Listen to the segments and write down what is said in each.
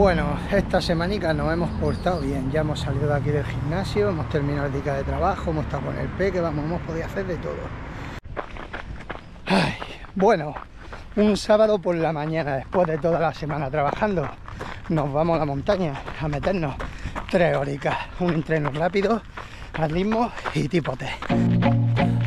Bueno, esta semanica nos hemos portado bien, ya hemos salido de aquí del gimnasio, hemos terminado el día de trabajo, hemos estado con el peque, vamos, hemos podido hacer de todo. Ay, bueno, un sábado por la mañana, después de toda la semana trabajando, nos vamos a la montaña a meternos tres horitas, un entreno rápido, al ritmo y tipo T.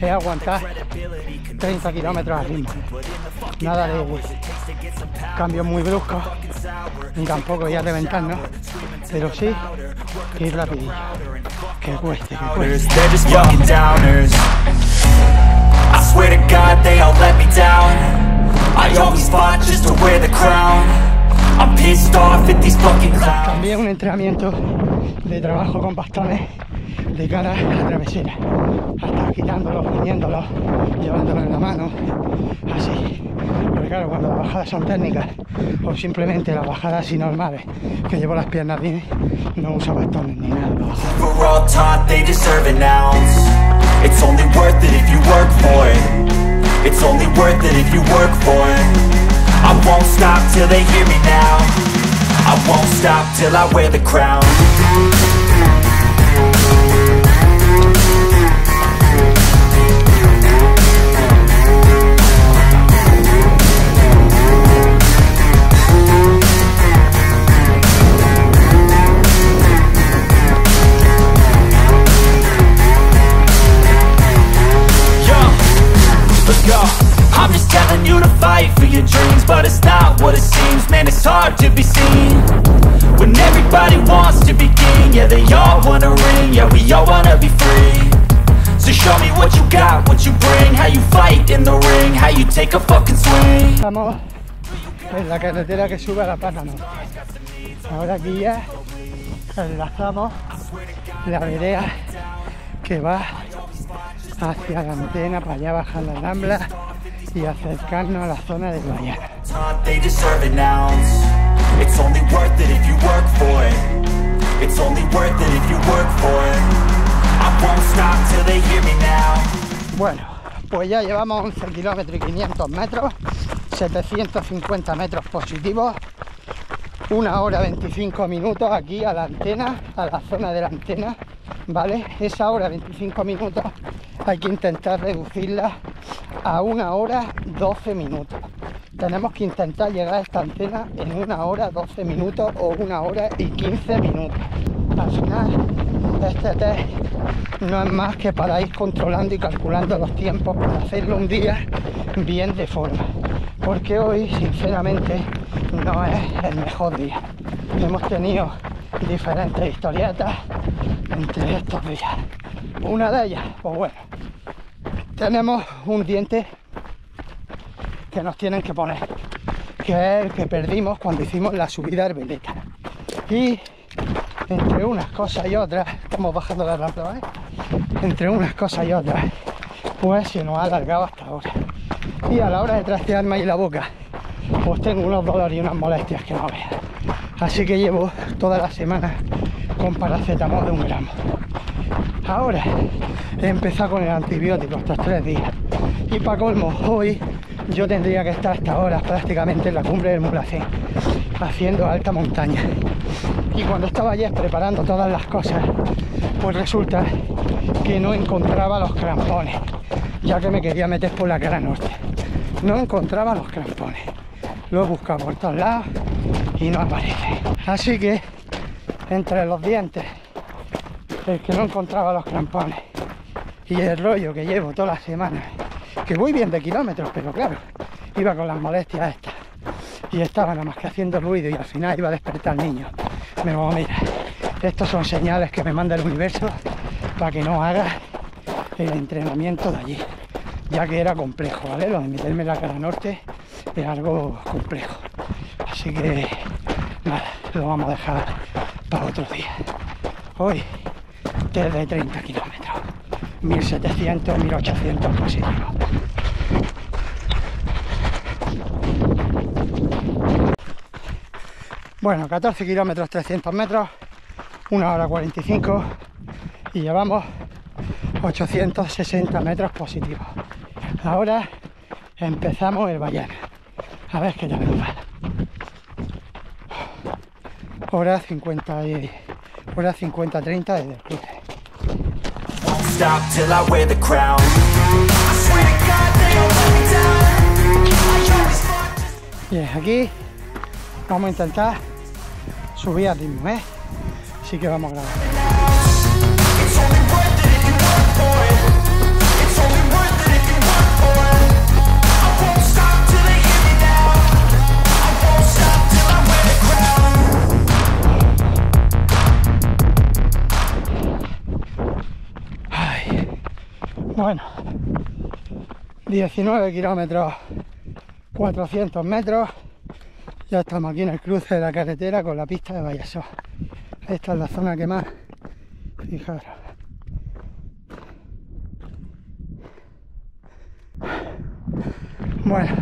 es aguantar 30 kilómetros al ritmo. Nada de cambios muy bruscos, ni tampoco ya reventarnos, pero sí ir rapidillo. Que cueste, que cueste. I'm pissed off at these fucking clowns También un entrenamiento de trabajo con bastones de cara a la travesera. Hasta quitándolos, poniéndolos, llevándolos en la mano, así. Porque claro, cuando las bajadas son técnicas o simplemente las bajadas así normales, que llevo las piernas bien, no uso bastones ni nada. We're all taught they deserve an ounce It's only worth it if you work for it It's only worth it if you work for it I won't stop till they hear me now. I won't stop till I wear the crown So show me what you got, what you bring, how you fight in the ring, how you take a fucking swing. Estamos en la carretera que sube a la Norte. Ahora aquí ya enlazamos la vereda que va hacia la antena para allá bajar la rambla y acercarnos a la zona de Guayana. It's only worth it if you work for it. It's only worth it if you work for it. I won't stop till they hear me now. Bueno, pues ya llevamos 11 kilómetros y 500 metros, 750 metros positivos, una hora 25 minutos aquí a la antena, a la zona de la antena, ¿vale? Esa hora 25 minutos hay que intentar reducirla a una hora 12 minutos. Tenemos que intentar llegar a esta antena en una hora 12 minutos o una hora y 15 minutos. Al final, este test no es más que para ir controlando y calculando los tiempos para hacerlo un día bien de forma. Porque hoy, sinceramente, no es el mejor día. Hemos tenido diferentes historietas entre estos días. Una de ellas, pues bueno, tenemos un diente que nos tienen que poner, que es el que perdimos cuando hicimos la subida Arbeleta. Y entre unas cosas y otras, estamos bajando la rampa. Entre unas cosas y otras, pues se nos ha alargado hasta ahora. Y a la hora de trastearme ahí la boca, pues tengo unos dolores y unas molestias que no veas. Así que llevo toda la semana con paracetamol de un gramo. Ahora he empezado con el antibiótico estos tres días. Y para colmo, hoy yo tendría que estar hasta ahora prácticamente en la cumbre del Mulacén, haciendo alta montaña. Y cuando estaba ayer preparando todas las cosas, pues resulta que no encontraba los crampones, ya que me quería meter por la cara norte. No encontraba los crampones. Lo he buscado por todos lados y no aparece. Así que entre los dientes, el que no encontraba los crampones y el rollo que llevo toda la semana, que voy bien de kilómetros, pero claro, iba con las molestias estas y estaba nada más que haciendo ruido y al final iba a despertar al niño. Me digo, mira, estos son señales que me manda el universo para que no haga el entrenamiento de allí, ya que era complejo, ¿vale? Lo de meterme la cara norte es algo complejo. Así que nada, lo vamos a dejar para otro día. Hoy desde 30 kilómetros, 1700, 1800 positivos. Bueno, 14 kilómetros, 300 metros, 1 hora 45 y llevamos 860 metros positivos. Ahora empezamos el Bayern. A ver qué tal nos va. Hora 50 y hora 50 30 desde el cruce. Stop till I wear the crown. Bien, aquí vamos a intentar subir al ritmo, ¿eh? Así que vamos a grabar. Bueno, 19 kilómetros, 400 metros. Ya estamos aquí en el cruce de la carretera con la pista de Vallasó. Esta es la zona que más, fijaros. Bueno,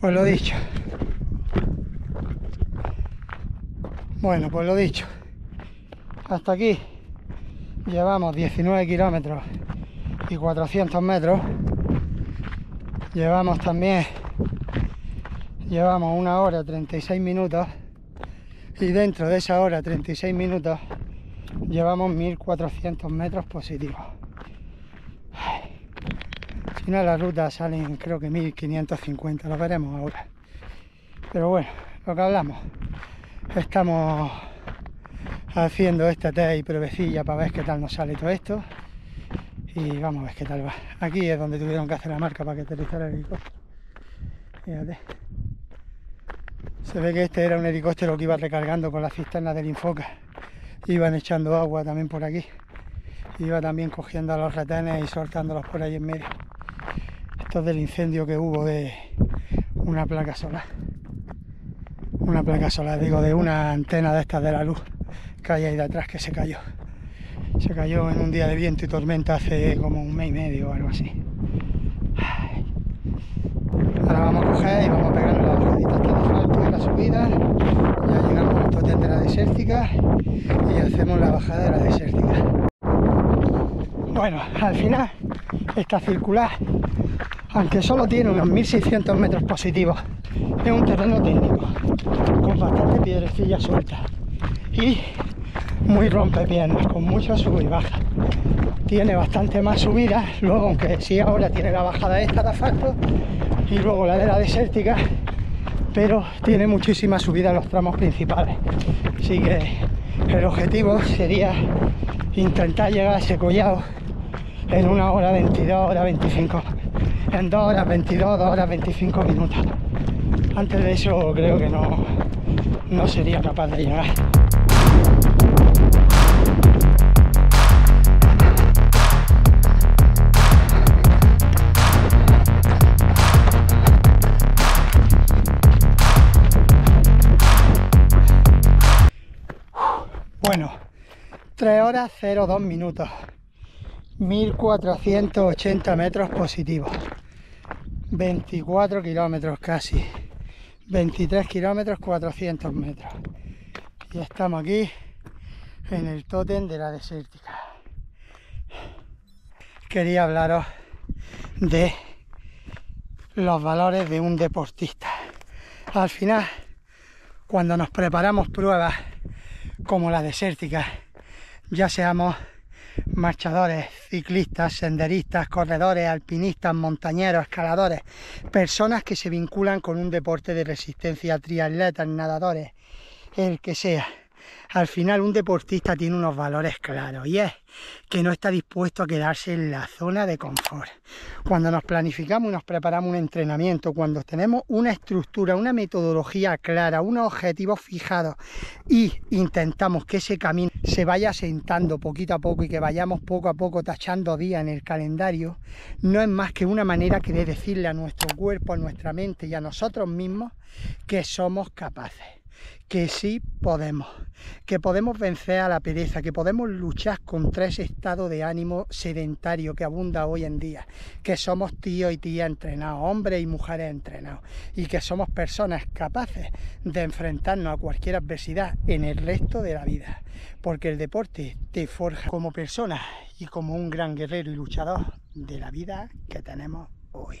pues lo dicho. Bueno, pues lo dicho. Hasta aquí llevamos 19 kilómetros y 400 metros. Llevamos también, llevamos una hora 36 minutos y dentro de esa hora 36 minutos llevamos 1400 metros positivos. Si no la ruta salen creo que 1550, lo veremos ahora. Pero bueno, lo que hablamos, estamos haciendo este test y pruebecilla para ver qué tal nos sale todo esto y vamos a ver qué tal va. Aquí es donde tuvieron que hacer la marca para que aterrizara el helicóptero. Fíjate. Se ve que este era un helicóptero que iba recargando con la cisterna del Infoca. Iban echando agua también por aquí. Iba también cogiendo a los retenes y soltándolos por ahí en medio. Esto es del incendio que hubo de una placa solar. Una placa solar, digo, de una antena de estas de la luz que hay ahí detrás que se cayó. Se cayó en un día de viento y tormenta hace como un mes y medio o algo así. Ahora vamos a coger y vamos a pegar la bajadita hasta el asfalto y la subida. Ya llegamos al totem de la desértica y hacemos la bajada de la desértica. Bueno, al final esta circular, aunque solo tiene unos 1600 metros positivos, es un terreno técnico con bastante piedrecilla suelta y muy rompepiernas, con mucha sub y baja. Tiene bastante más subida, luego aunque sí ahora tiene la bajada esta de asfalto y luego la de la desértica, pero tiene muchísima subida en los tramos principales. Así que el objetivo sería intentar llegar a ese collado en una hora 22, hora 25. En 2 horas 22, 2 horas 25 minutos. Antes de eso creo que no, no sería capaz de llegar. 3 horas 02 minutos. 1480 metros positivos. 24 kilómetros casi. 23 kilómetros 400 metros. Y estamos aquí en el tótem de la desértica. Quería hablaros de los valores de un deportista. Al final, cuando nos preparamos pruebas como la desértica, ya seamos marchadores, ciclistas, senderistas, corredores, alpinistas, montañeros, escaladores, personas que se vinculan con un deporte de resistencia, triatletas, nadadores, el que sea. Al final un deportista tiene unos valores claros y es que no está dispuesto a quedarse en la zona de confort. Cuando nos planificamos y nos preparamos un entrenamiento, cuando tenemos una estructura, una metodología clara, unos objetivos fijados y intentamos que ese camino se vaya sentando poquito a poco y que vayamos poco a poco tachando días en el calendario, no es más que una manera que de decirle a nuestro cuerpo, a nuestra mente y a nosotros mismos que somos capaces que sí podemos, que podemos vencer a la pereza, que podemos luchar contra ese estado de ánimo sedentario que abunda hoy en día, que somos tíos y tías entrenados, hombres y mujeres entrenados, y que somos personas capaces de enfrentarnos a cualquier adversidad en el resto de la vida, porque el deporte te forja como persona y como un gran guerrero y luchador de la vida que tenemos hoy.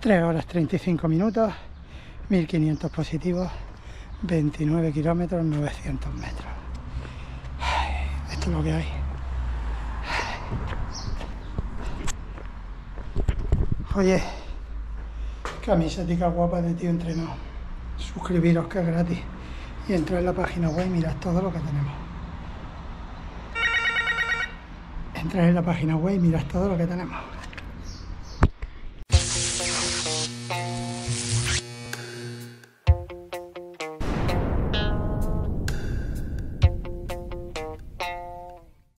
3 horas 35 minutos, 1500 positivos, 29 kilómetros, 900 metros. esto es lo que hay. Oye, camiseta guapa de tío entrenado. Suscribiros que es gratis. Y entrar en la página web y mirad todo lo que tenemos. Entrar en la página web y mirad todo lo que tenemos.